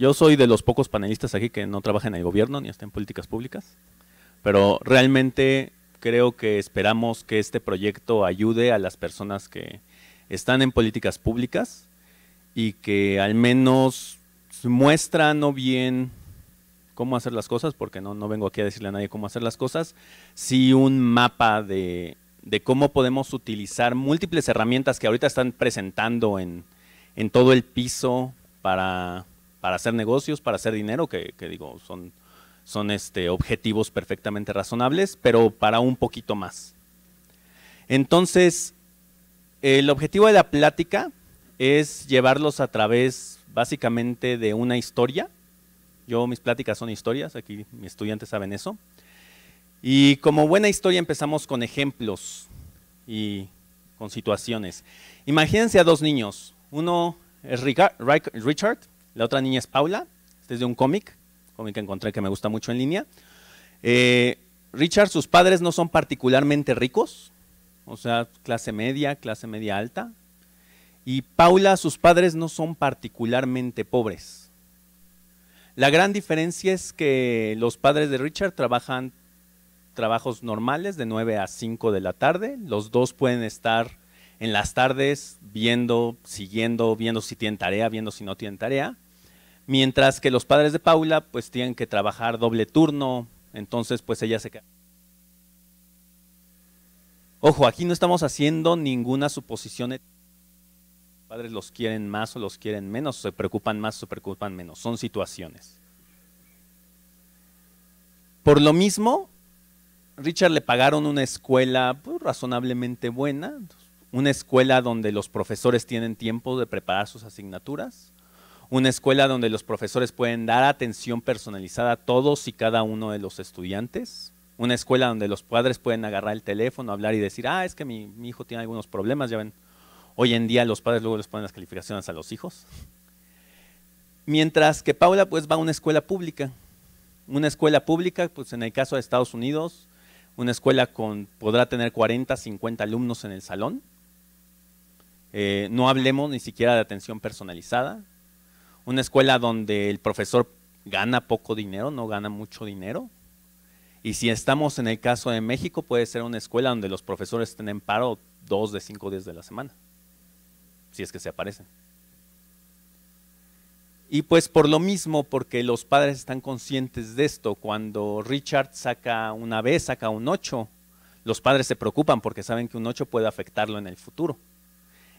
yo soy de los pocos panelistas aquí que no trabajan en el gobierno ni está en políticas públicas, pero realmente creo que esperamos que este proyecto ayude a las personas que están en políticas públicas y que al menos muestran no bien cómo hacer las cosas, porque no, no vengo aquí a decirle a nadie cómo hacer las cosas, sí un mapa de, de cómo podemos utilizar múltiples herramientas que ahorita están presentando en, en todo el piso para, para, hacer negocios, para hacer dinero, que, digo, son, son este, objetivos perfectamente razonables, pero para un poquito más. Entonces, el objetivo de la plática es llevarlos a través básicamente de una historia, yo, mis pláticas son historias, aquí mis estudiantes saben eso. Y como buena historia empezamos con ejemplos y con situaciones. Imagínense a dos niños. Uno es Richard, la otra niña es Paula. Este es de un cómic, cómic que encontré que me gusta mucho en línea. Eh, Richard, sus padres no son particularmente ricos, o sea, clase media, clase media alta. Y Paula, sus padres no son particularmente pobres. La gran diferencia es que los padres de Richard trabajan trabajos normales de 9 a 5 de la tarde. Los dos pueden estar en las tardes viendo, siguiendo, viendo si tienen tarea, viendo si no tienen tarea. Mientras que los padres de Paula pues tienen que trabajar doble turno, entonces pues ella se queda. Ojo, aquí no estamos haciendo ninguna suposición. Los padres los quieren más o los quieren menos, o se preocupan más o se preocupan menos. Son situaciones. Por lo mismo, Richard le pagaron una escuela pues, razonablemente buena, una escuela donde los profesores tienen tiempo de preparar sus asignaturas, una escuela donde los profesores pueden dar atención personalizada a todos y cada uno de los estudiantes, una escuela donde los padres pueden agarrar el teléfono, hablar y decir, ah, es que mi, hijo tiene algunos problemas, ya ven, hoy en día los padres luego les ponen las calificaciones a los hijos. Mientras que Paula pues va a una escuela pública, una escuela pública, pues en el caso de Estados Unidos, una escuela con podrá tener 40, 50 alumnos en el salón. Eh, no hablemos ni siquiera de atención personalizada. Una escuela donde el profesor gana poco dinero, no gana mucho dinero. Y si estamos en el caso de México, puede ser una escuela donde los profesores estén en paro dos de cinco días de la semana, si es que se aparecen. Y pues por lo mismo, porque los padres están conscientes de esto, cuando Richard saca una vez, saca un 8, los padres se preocupan porque saben que un 8 puede afectarlo en el futuro.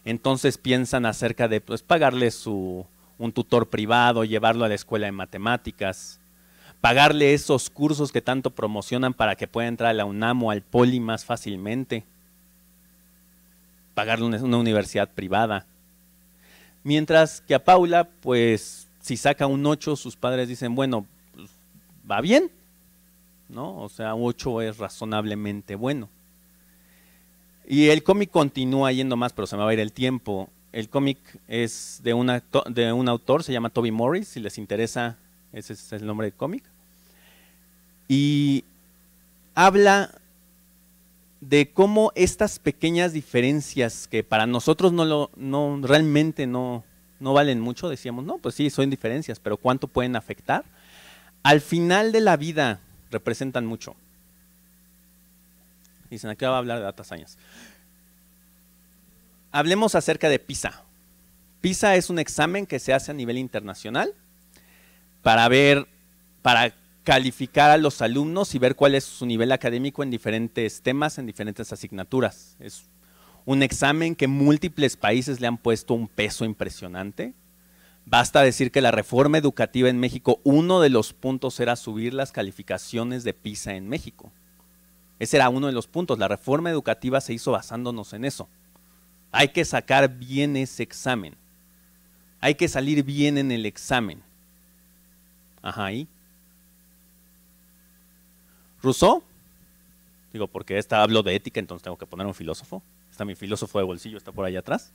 Entonces piensan acerca de pues, pagarle su, un tutor privado, llevarlo a la escuela de matemáticas, pagarle esos cursos que tanto promocionan para que pueda entrar a la UNAM o al Poli más fácilmente, pagarle una universidad privada. Mientras que a Paula, pues si saca un 8, sus padres dicen, bueno, pues, va bien, ¿no? O sea, 8 es razonablemente bueno. Y el cómic continúa yendo más, pero se me va a ir el tiempo. El cómic es de, de un autor, se llama Toby Morris, si les interesa, ese es el nombre del cómic. Y habla de cómo estas pequeñas diferencias que para nosotros no lo, no, realmente no, no valen mucho, decíamos, no, pues sí, son diferencias, pero ¿cuánto pueden afectar? Al final de la vida representan mucho. Dicen, aquí va a hablar de datas años. Hablemos acerca de PISA. PISA es un examen que se hace a nivel internacional para ver, para calificar a los alumnos y ver cuál es su nivel académico en diferentes temas, en diferentes asignaturas. Es un examen que múltiples países le han puesto un peso impresionante. Basta decir que la reforma educativa en México, uno de los puntos era subir las calificaciones de PISA en México. Ese era uno de los puntos. La reforma educativa se hizo basándonos en eso. Hay que sacar bien ese examen. Hay que salir bien en el examen. Ajá, ahí. Rousseau, digo, porque esta hablo de ética, entonces tengo que poner un filósofo. Está mi filósofo de bolsillo, está por allá atrás.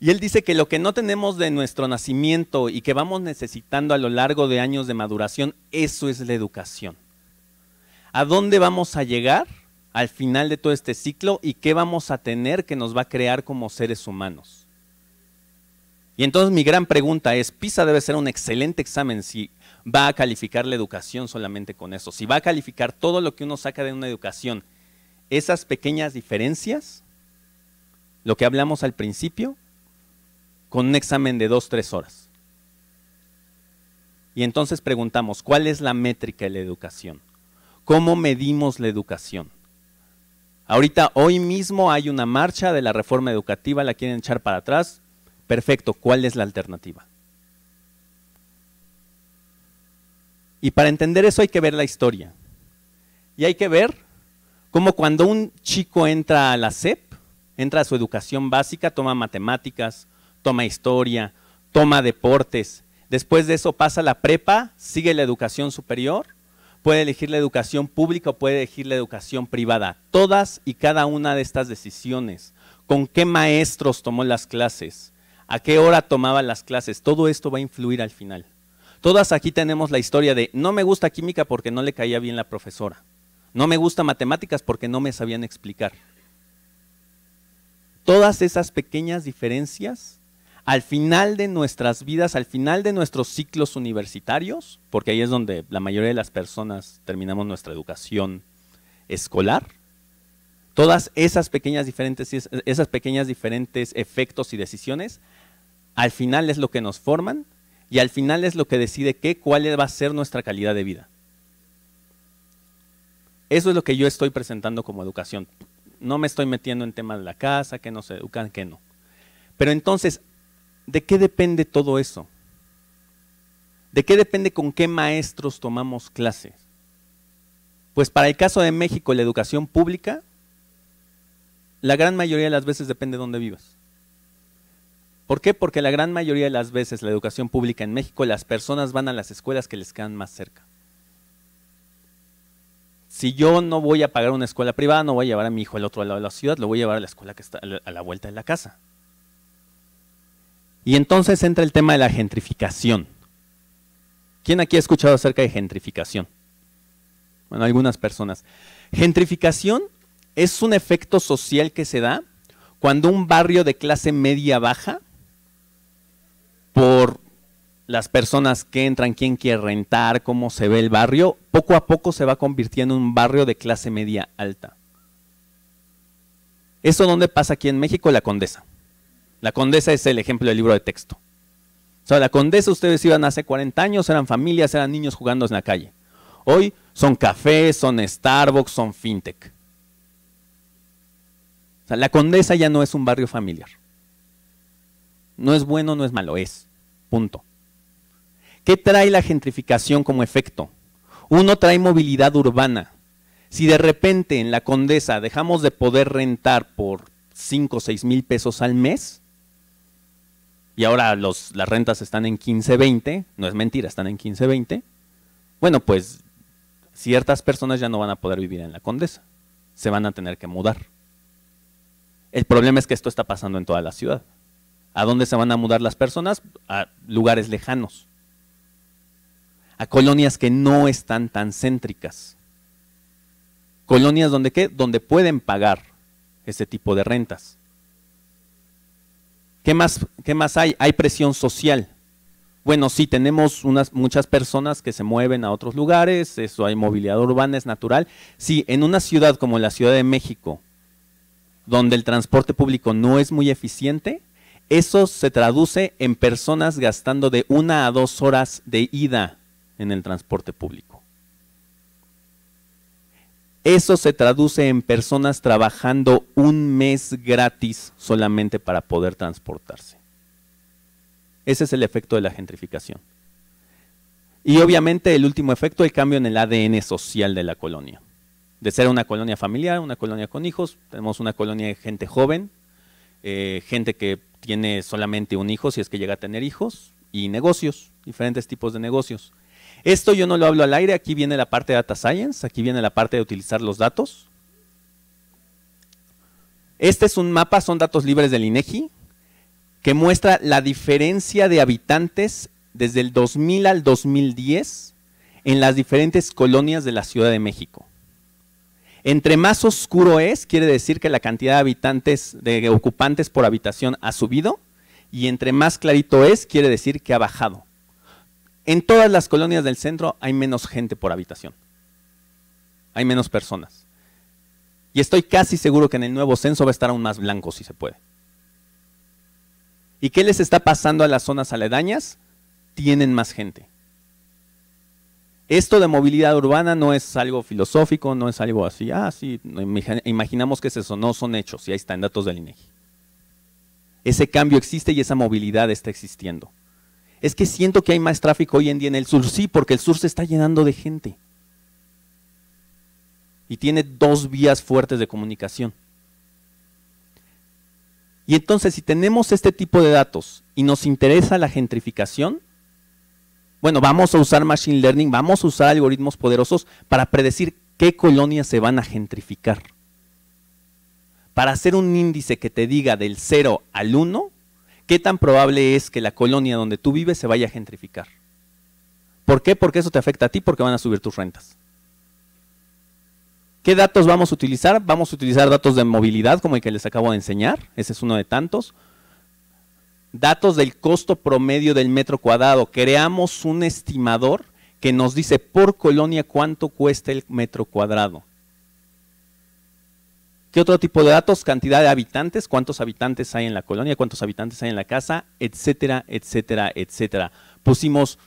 Y él dice que lo que no tenemos de nuestro nacimiento y que vamos necesitando a lo largo de años de maduración, eso es la educación. ¿A dónde vamos a llegar al final de todo este ciclo y qué vamos a tener que nos va a crear como seres humanos? Y entonces mi gran pregunta es, PISA debe ser un excelente examen si va a calificar la educación solamente con eso, si va a calificar todo lo que uno saca de una educación, esas pequeñas diferencias, lo que hablamos al principio, con un examen de dos, tres horas. Y entonces preguntamos, ¿cuál es la métrica de la educación? ¿Cómo medimos la educación? Ahorita, hoy mismo hay una marcha de la reforma educativa, la quieren echar para atrás. Perfecto, ¿cuál es la alternativa? Y para entender eso hay que ver la historia. Y hay que ver cómo cuando un chico entra a la SEP, entra a su educación básica, toma matemáticas, toma historia, toma deportes, después de eso pasa la prepa, sigue la educación superior, puede elegir la educación pública o puede elegir la educación privada. Todas y cada una de estas decisiones, con qué maestros tomó las clases, a qué hora tomaba las clases, todo esto va a influir al final. Todas aquí tenemos la historia de no me gusta química porque no le caía bien la profesora. No me gusta matemáticas porque no me sabían explicar. Todas esas pequeñas diferencias, al final de nuestras vidas, al final de nuestros ciclos universitarios, porque ahí es donde la mayoría de las personas terminamos nuestra educación escolar, todas esas pequeñas diferentes, esas pequeñas diferentes efectos y decisiones, al final es lo que nos forman y al final es lo que decide qué, cuál va a ser nuestra calidad de vida. Eso es lo que yo estoy presentando como educación. No me estoy metiendo en temas de la casa, que no se educan, que no. Pero entonces, ¿de qué depende todo eso? ¿De qué depende con qué maestros tomamos clases? Pues para el caso de México, la educación pública, la gran mayoría de las veces depende de dónde vivas. ¿Por qué? Porque la gran mayoría de las veces la educación pública en México, las personas van a las escuelas que les quedan más cerca. Si yo no voy a pagar una escuela privada, no voy a llevar a mi hijo al otro lado de la ciudad, lo voy a llevar a la escuela que está a la vuelta de la casa. Y entonces entra el tema de la gentrificación. ¿Quién aquí ha escuchado acerca de gentrificación? Bueno, algunas personas. Gentrificación es un efecto social que se da cuando un barrio de clase media baja por las personas que entran, quién quiere rentar, cómo se ve el barrio, poco a poco se va convirtiendo en un barrio de clase media alta. ¿Eso dónde pasa aquí en México? La Condesa. La Condesa es el ejemplo del libro de texto. O sea, la Condesa ustedes iban hace 40 años, eran familias, eran niños jugando en la calle. Hoy son cafés, son Starbucks, son fintech. O sea, la Condesa ya no es un barrio familiar. No es bueno, no es malo, es. Punto. ¿Qué trae la gentrificación como efecto? Uno trae movilidad urbana. Si de repente en la Condesa dejamos de poder rentar por 5 o 6 mil pesos al mes, y ahora las rentas están en 15, 20, no es mentira, están en 15, 20, bueno, pues ciertas personas ya no van a poder vivir en la Condesa, se van a tener que mudar. El problema es que esto está pasando en toda la ciudad. ¿A dónde se van a mudar las personas? A lugares lejanos. A colonias que no están tan céntricas. Colonias donde qué? Donde pueden pagar ese tipo de rentas. ¿Qué más, qué más hay? Hay presión social. Bueno, sí, tenemos unas, muchas personas que se mueven a otros lugares, eso hay movilidad urbana, es natural. Sí, en una ciudad como la Ciudad de México, donde el transporte público no es muy eficiente, eso se traduce en personas gastando de una a dos horas de ida en el transporte público. Eso se traduce en personas trabajando un mes gratis solamente para poder transportarse. Ese es el efecto de la gentrificación. Y obviamente el último efecto, el cambio en el ADN social de la colonia. De ser una colonia familiar, una colonia con hijos, tenemos una colonia de gente joven, eh, gente que tiene solamente un hijo si es que llega a tener hijos, y negocios, diferentes tipos de negocios. Esto yo no lo hablo al aire, aquí viene la parte de data science, aquí viene la parte de utilizar los datos. Este es un mapa, son datos libres del INEGI, que muestra la diferencia de habitantes desde el 2000 al 2010 en las diferentes colonias de la Ciudad de México. Entre más oscuro es, quiere decir que la cantidad de habitantes, de ocupantes por habitación ha subido, y entre más clarito es, quiere decir que ha bajado. En todas las colonias del centro hay menos gente por habitación. Hay menos personas. Y estoy casi seguro que en el nuevo censo va a estar aún más blanco si se puede. ¿Y qué les está pasando a las zonas aledañas? Tienen más gente. Esto de movilidad urbana no es algo filosófico, no es algo así, ah, sí, imaginamos que es eso, no son hechos, y ahí están datos del INEGI. Ese cambio existe y esa movilidad está existiendo. Es que siento que hay más tráfico hoy en día en el sur, sí, porque el sur se está llenando de gente. Y tiene dos vías fuertes de comunicación. Y entonces, si tenemos este tipo de datos y nos interesa la gentrificación, bueno, vamos a usar Machine Learning, vamos a usar algoritmos poderosos para predecir qué colonias se van a gentrificar. Para hacer un índice que te diga del 0 al 1, qué tan probable es que la colonia donde tú vives se vaya a gentrificar. ¿Por qué? Porque eso te afecta a ti, porque van a subir tus rentas. ¿Qué datos vamos a utilizar? Vamos a utilizar datos de movilidad, como el que les acabo de enseñar. Ese es uno de tantos. Datos del costo promedio del metro cuadrado. Creamos un estimador que nos dice por colonia cuánto cuesta el metro cuadrado. ¿Qué otro tipo de datos? Cantidad de habitantes, cuántos habitantes hay en la colonia, cuántos habitantes hay en la casa, etcétera, etcétera, etcétera. Pusimos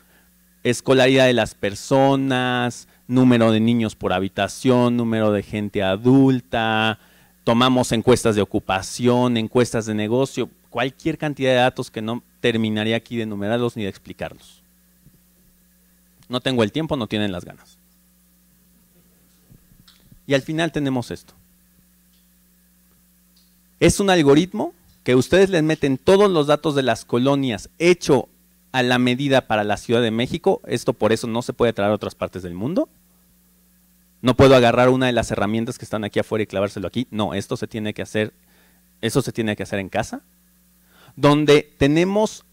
escolaridad de las personas, número de niños por habitación, número de gente adulta, tomamos encuestas de ocupación, encuestas de negocio, cualquier cantidad de datos que no terminaría aquí de enumerarlos ni de explicarlos. No tengo el tiempo, no tienen las ganas. Y al final tenemos esto. Es un algoritmo que ustedes les meten todos los datos de las colonias hecho a la medida para la Ciudad de México. Esto por eso no se puede traer a otras partes del mundo. No puedo agarrar una de las herramientas que están aquí afuera y clavárselo aquí. No, esto se tiene que hacer, eso se tiene que hacer en casa. Donde tenemos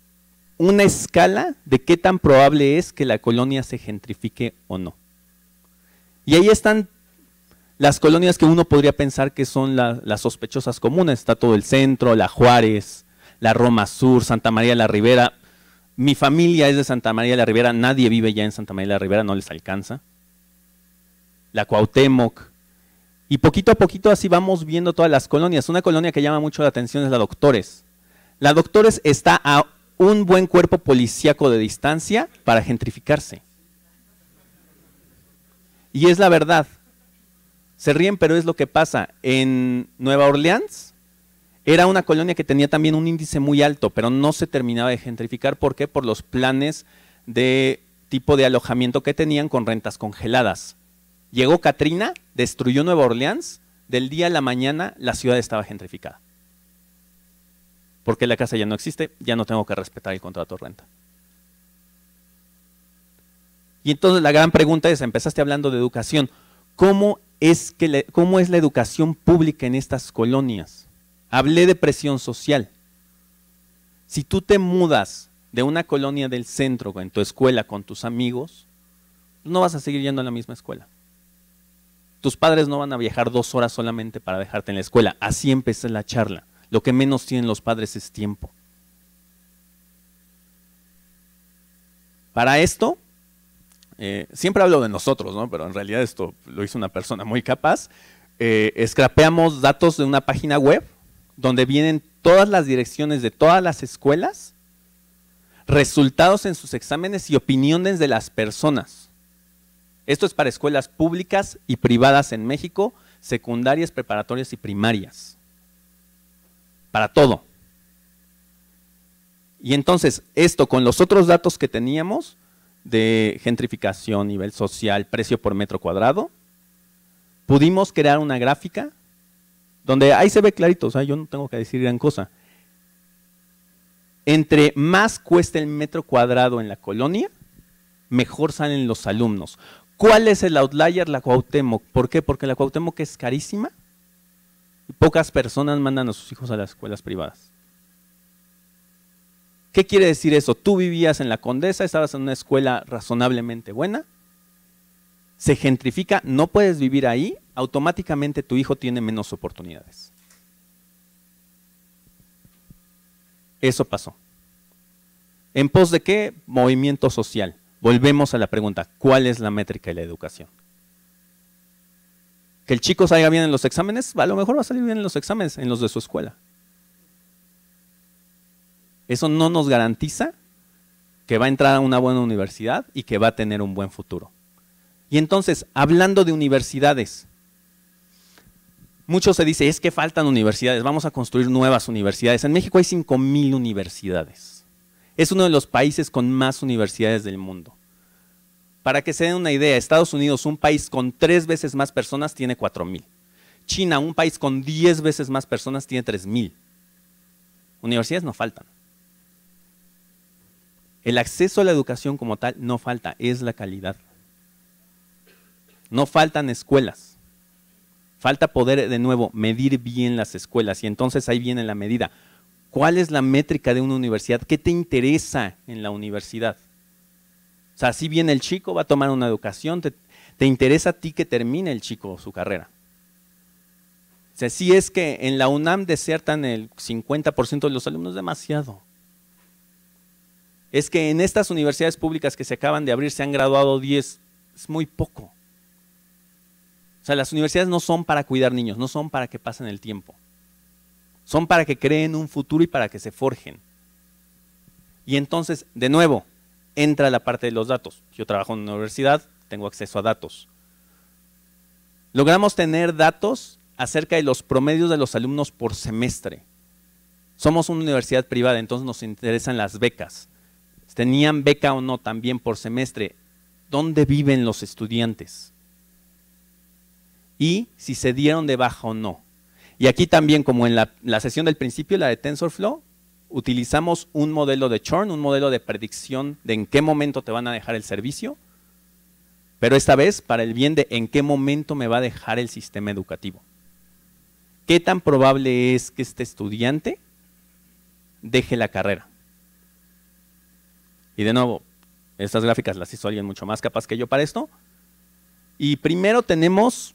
una escala de qué tan probable es que la colonia se gentrifique o no. Y ahí están las colonias que uno podría pensar que son las sospechosas comunes. Está todo el centro, la Juárez, la Roma Sur, Santa María de la Ribera. Mi familia es de Santa María de la Ribera, nadie vive ya en Santa María de la Ribera, no les alcanza la Cuauhtémoc. Y poquito a poquito así vamos viendo todas las colonias. Una colonia que llama mucho la atención es la Doctores. La Doctores está a un buen cuerpo policíaco de distancia para gentrificarse. Y es la verdad. Se ríen, pero es lo que pasa. En Nueva Orleans era una colonia que tenía también un índice muy alto, pero no se terminaba de gentrificar. ¿Por qué? Por los planes de tipo de alojamiento que tenían con rentas congeladas. Llegó Katrina, destruyó Nueva Orleans, del día a la mañana la ciudad estaba gentrificada. Porque la casa ya no existe, ya no tengo que respetar el contrato de renta. Y entonces la gran pregunta es, empezaste hablando de educación, ¿cómo es, cómo es la educación pública en estas colonias? Hablé de presión social. Si tú te mudas de una colonia del centro en tu escuela con tus amigos, no vas a seguir yendo a la misma escuela. Tus padres no van a viajar dos horas solamente para dejarte en la escuela. Así empecé la charla. Lo que menos tienen los padres es tiempo. Para esto, eh, siempre hablo de nosotros, ¿no? pero en realidad esto lo hizo una persona muy capaz. Eh, escrapeamos datos de una página web donde vienen todas las direcciones de todas las escuelas, resultados en sus exámenes y opiniones de las personas. Esto es para escuelas públicas y privadas en México, secundarias, preparatorias y primarias. Para todo. Y entonces, esto con los otros datos que teníamos de gentrificación, nivel social, precio por metro cuadrado, pudimos crear una gráfica donde ahí se ve clarito, o sea, yo no tengo que decir gran cosa. Entre más cuesta el metro cuadrado en la colonia, mejor salen los alumnos. ¿Cuál es el outlier? La Cuauhtémoc. ¿Por qué? Porque la Cuauhtémoc es carísima y pocas personas mandan a sus hijos a las escuelas privadas. ¿Qué quiere decir eso? Tú vivías en la Condesa, estabas en una escuela razonablemente buena, se gentrifica, no puedes vivir ahí, automáticamente tu hijo tiene menos oportunidades. Eso pasó. ¿En pos de qué? Movimiento social. Volvemos a la pregunta, ¿cuál es la métrica de la educación? Que el chico salga bien en los exámenes, a lo mejor va a salir bien en los exámenes, en los de su escuela. Eso no nos garantiza que va a entrar a una buena universidad y que va a tener un buen futuro. Y entonces, hablando de universidades, mucho se dice, es que faltan universidades, vamos a construir nuevas universidades. En México hay 5.000 universidades. Es uno de los países con más universidades del mundo. Para que se den una idea, Estados Unidos, un país con tres veces más personas, tiene 4.000. China, un país con 10 veces más personas, tiene 3.000. Universidades no faltan. El acceso a la educación como tal no falta, es la calidad. No faltan escuelas. Falta poder, de nuevo, medir bien las escuelas. Y entonces ahí viene la medida. ¿Cuál es la métrica de una universidad? ¿Qué te interesa en la universidad? O sea, si bien el chico va a tomar una educación, te, interesa a ti que termine el chico su carrera. O sea, si es que en la UNAM desertan el 50% de los alumnos, demasiado es que en estas universidades públicas que se acaban de abrir se han graduado 10, es muy poco. O sea, las universidades no son para cuidar niños, no son para que pasen el tiempo. Son para que creen un futuro y para que se forjen. Y entonces, de nuevo, entra la parte de los datos. Yo trabajo en una universidad, tengo acceso a datos. Logramos tener datos acerca de los promedios de los alumnos por semestre. Somos una universidad privada, entonces nos interesan las becas tenían beca o no también por semestre, dónde viven los estudiantes y si se dieron de baja o no. Y aquí también, como en la, sesión del principio, la de TensorFlow, utilizamos un modelo de churn, un modelo de predicción de en qué momento te van a dejar el servicio, pero esta vez para el bien de en qué momento me va a dejar el sistema educativo. ¿Qué tan probable es que este estudiante deje la carrera? Y de nuevo, estas gráficas las hizo alguien mucho más capaz que yo para esto. Y primero tenemos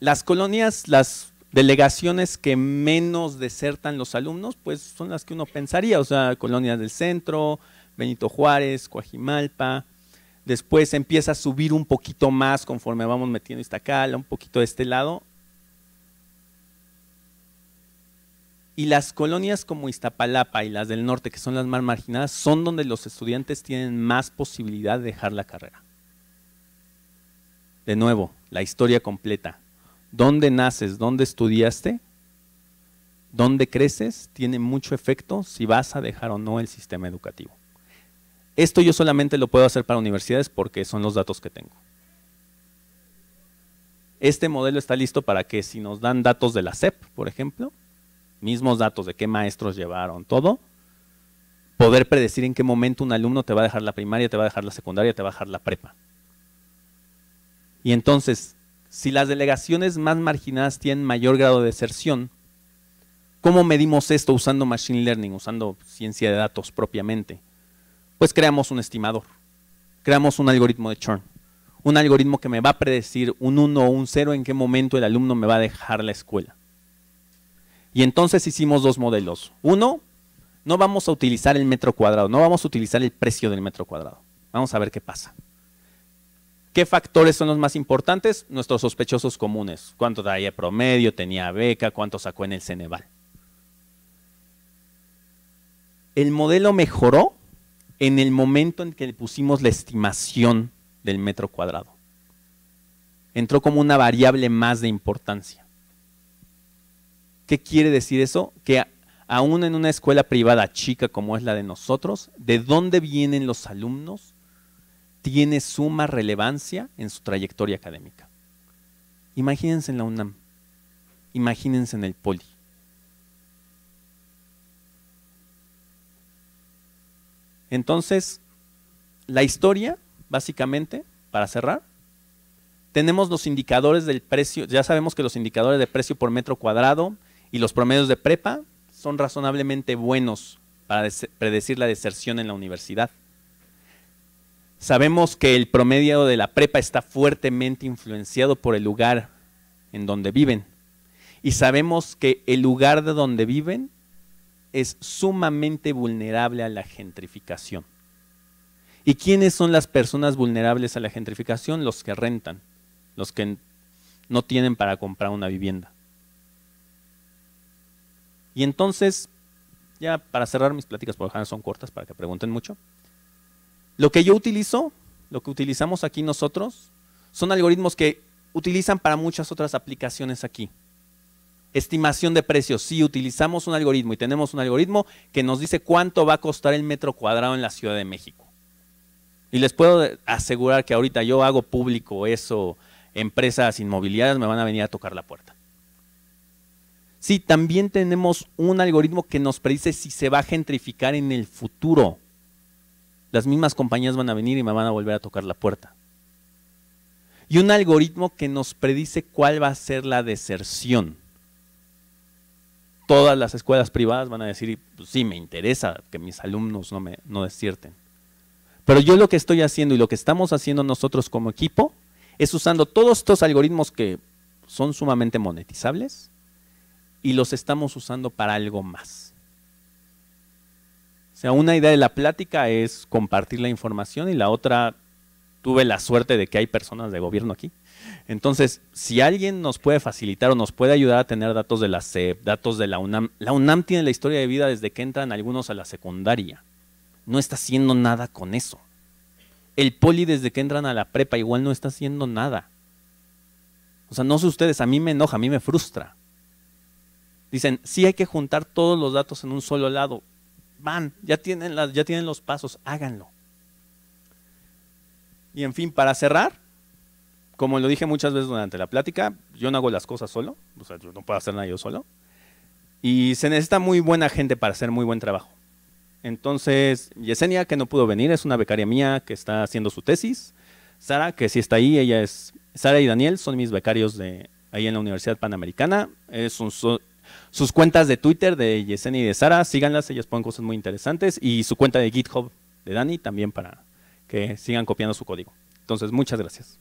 las colonias, las delegaciones que menos desertan los alumnos, pues son las que uno pensaría, o sea, colonias del centro, Benito Juárez, Coajimalpa. Después empieza a subir un poquito más conforme vamos metiendo Iztacala, un poquito de este lado, Y las colonias como Iztapalapa y las del norte, que son las más marginadas, son donde los estudiantes tienen más posibilidad de dejar la carrera. De nuevo, la historia completa. ¿Dónde naces? ¿Dónde estudiaste? ¿Dónde creces? Tiene mucho efecto si vas a dejar o no el sistema educativo. Esto yo solamente lo puedo hacer para universidades porque son los datos que tengo. Este modelo está listo para que si nos dan datos de la SEP, por ejemplo, mismos datos de qué maestros llevaron, todo, poder predecir en qué momento un alumno te va a dejar la primaria, te va a dejar la secundaria, te va a dejar la prepa. Y entonces, si las delegaciones más marginadas tienen mayor grado de deserción, ¿cómo medimos esto usando Machine Learning, usando ciencia de datos propiamente? Pues creamos un estimador, creamos un algoritmo de churn, un algoritmo que me va a predecir un 1 o un 0 en qué momento el alumno me va a dejar la escuela. Y entonces hicimos dos modelos. Uno, no vamos a utilizar el metro cuadrado, no vamos a utilizar el precio del metro cuadrado. Vamos a ver qué pasa. ¿Qué factores son los más importantes? Nuestros sospechosos comunes. ¿Cuánto traía promedio? ¿Tenía beca? ¿Cuánto sacó en el Ceneval? El modelo mejoró en el momento en que le pusimos la estimación del metro cuadrado. Entró como una variable más de importancia. ¿Qué quiere decir eso? Que aún en una escuela privada chica como es la de nosotros, de dónde vienen los alumnos tiene suma relevancia en su trayectoria académica. Imagínense en la UNAM, imagínense en el Poli. Entonces, la historia, básicamente, para cerrar, tenemos los indicadores del precio, ya sabemos que los indicadores de precio por metro cuadrado y los promedios de prepa son razonablemente buenos para predecir la deserción en la universidad. Sabemos que el promedio de la prepa está fuertemente influenciado por el lugar en donde viven. Y sabemos que el lugar de donde viven es sumamente vulnerable a la gentrificación. ¿Y quiénes son las personas vulnerables a la gentrificación? Los que rentan, los que no tienen para comprar una vivienda. Y entonces, ya para cerrar mis pláticas, por ejemplo, son cortas para que pregunten mucho. Lo que yo utilizo, lo que utilizamos aquí nosotros, son algoritmos que utilizan para muchas otras aplicaciones aquí. Estimación de precios. Si utilizamos un algoritmo y tenemos un algoritmo que nos dice cuánto va a costar el metro cuadrado en la Ciudad de México. Y les puedo asegurar que ahorita yo hago público eso, empresas inmobiliarias me van a venir a tocar la puerta. Sí, también tenemos un algoritmo que nos predice si se va a gentrificar en el futuro. Las mismas compañías van a venir y me van a volver a tocar la puerta y un algoritmo que nos predice cuál va a ser la deserción. Todas las escuelas privadas van a decir, pues sí, me interesa que mis alumnos no, me, no desierten. Pero yo lo que estoy haciendo y lo que estamos haciendo nosotros como equipo es usando todos estos algoritmos que son sumamente monetizables y los estamos usando para algo más. O sea, una idea de la plática es compartir la información y la otra tuve la suerte de que hay personas de gobierno aquí. Entonces, si alguien nos puede facilitar o nos puede ayudar a tener datos de la SEP, datos de la UNAM, la UNAM tiene la historia de vida desde que entran algunos a la secundaria. No está haciendo nada con eso. El poli desde que entran a la prepa igual no está haciendo nada. O sea, no sé ustedes, a mí me enoja, a mí me frustra. Dicen, sí hay que juntar todos los datos en un solo lado. Van, ya tienen, ya tienen los pasos, háganlo. Y en fin, para cerrar, como lo dije muchas veces durante la plática, yo no hago las cosas solo, o sea, yo no puedo hacer nada yo solo. Y se necesita muy buena gente para hacer muy buen trabajo. Entonces, Yesenia, que no pudo venir, es una becaria mía que está haciendo su tesis. Sara, que sí está ahí, ella es. Sara y Daniel son mis becarios de ahí en la Universidad Panamericana. Es sus cuentas de Twitter de Yesenia y de Sara, síganlas, ellas ponen cosas muy interesantes. Y su cuenta de GitHub de Dani también para que sigan copiando su código. Entonces, muchas gracias.